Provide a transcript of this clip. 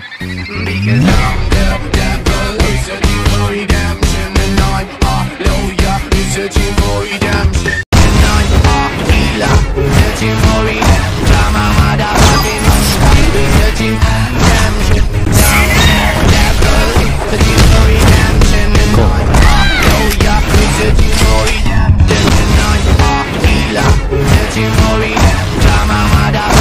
Because I'm the devil who's searching for redemption And I'm a lawyer who's searching for redemption And I'm a healer who's searching for redemption I'm a motherfucking monster who's searching for redemption I'm devil searching for redemption And I'm a searching for redemption And I'm searching for redemption I'm a